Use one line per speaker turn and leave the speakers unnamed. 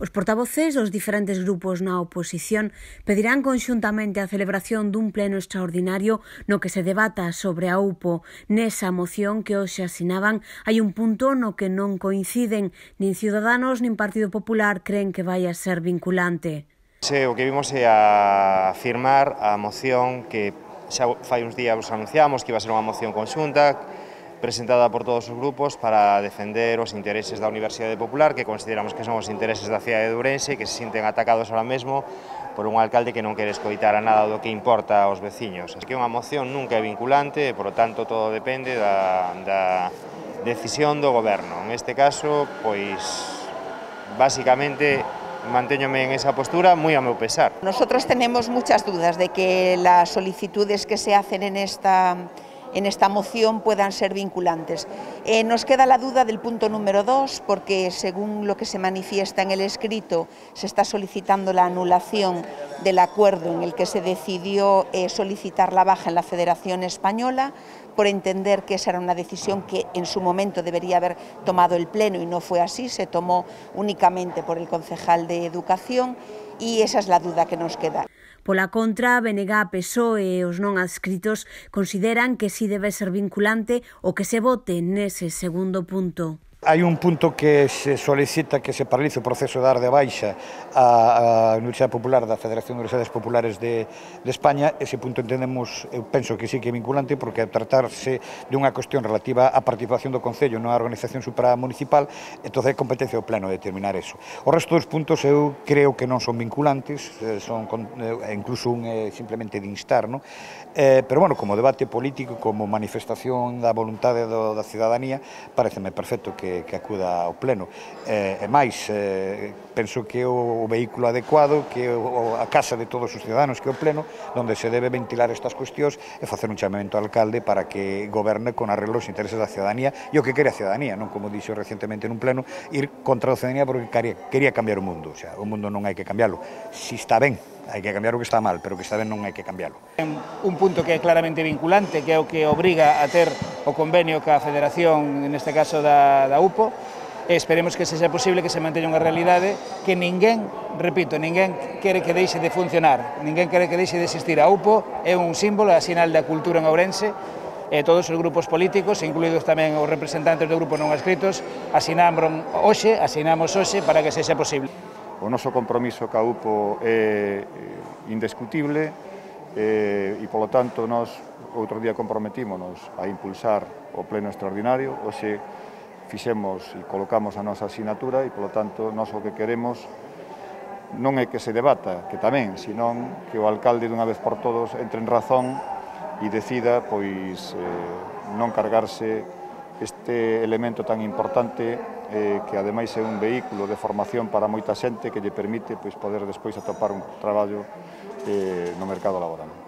Os portavoces dos diferentes grupos na oposición pedirán conxuntamente a celebración dun pleno extraordinario no que se debata sobre a UPO. Nesa moción que hoxe asinaban hai un punto no que non coinciden nin Ciudadanos nin Partido Popular creen que vai a ser vinculante.
Se o que vimos é a firmar a moción que xa fai uns días anunciamos que iba a ser unha moción conxunta presentada por todos os grupos para defender os intereses da Universidade Popular, que consideramos que son os intereses da cidade de Ourense, que se sinten atacados ahora mesmo por un alcalde que non quere escoitar a nada do que importa aos veciños. Así que unha moción nunca é vinculante, e, por lo tanto todo depende da, da decisión do goberno. En este caso, pois, basicamente, mantéñome en esa postura muy a meu pesar.
Nosotros tenemos muchas dudas de que las solicitudes que se hacen en esta en esta moción puedan ser vinculantes. Eh, nos queda la duda del punto número dos, porque según lo que se manifiesta en el escrito, se está solicitando la anulación del acuerdo en el que se decidió eh, solicitar la baja en la Federación Española, por entender que esa era una decisión que en su momento debería haber tomado el Pleno y no fue así, se tomó únicamente por el concejal de Educación y esa es la duda que nos queda.
Pola contra, BNG, PSOE e os non adscritos consideran que si debe ser vinculante o que se vote nese segundo punto.
Hai un punto que se solicita que se paralice o proceso de dar de baixa a, a Universidade Popular da Federación de Universidades Populares de, de España. Ese punto entendemos, eu penso que sí que é vinculante, porque a tratarse de unha cuestión relativa á participación do Concello na organización supramunicipal, entón é competencia do Pleno determinar eso. O resto dos puntos eu creo que non son vinculantes, eh, son eh, incluso un é simplemente de instar, non? Eh, pero bueno, como debate político, como manifestación da voluntade do, da cidadanía, pareceme perfecto que que, acuda ao pleno. E, e máis, eh, penso que é o, o vehículo adecuado, que é o, a casa de todos os ciudadanos, que é o pleno, onde se debe ventilar estas cuestións e facer un chamamento ao alcalde para que goberne con arreglo os intereses da ciudadanía e o que quere a ciudadanía, non como dixo recientemente nun pleno, ir contra a ciudadanía porque quería, quería cambiar o mundo, o, sea, o mundo non hai que cambiarlo, si está ben, hai que cambiar o que está mal, pero o que está ben non hai que cambiarlo.
Un punto que é claramente vinculante, que é o que obriga a ter o convenio ca Federación, neste caso da, da UPO, e esperemos que se sea posible que se manteña unha realidade que ninguén, repito, ninguén quere que deixe de funcionar, ninguén quere que deixe de existir. A UPO é un símbolo, é a sinal da cultura en Ourense, e todos os grupos políticos, incluídos tamén os representantes do grupo non escritos, asinamos hoxe, asinamos hoxe para que sexa posible.
O noso compromiso ca UPO é eh, indiscutible e, e polo tanto, nós outro día comprometímonos a impulsar o pleno extraordinario, hoxe fixemos e colocamos a nosa asignatura e, polo tanto, nós o que queremos non é que se debata, que tamén, senón que o alcalde dunha vez por todos entre en razón e decida pois eh, non cargarse este elemento tan importante eh, que ademais é un vehículo de formación para moita xente que lle permite pois, poder despois atopar un traballo eh, no mercado laboral.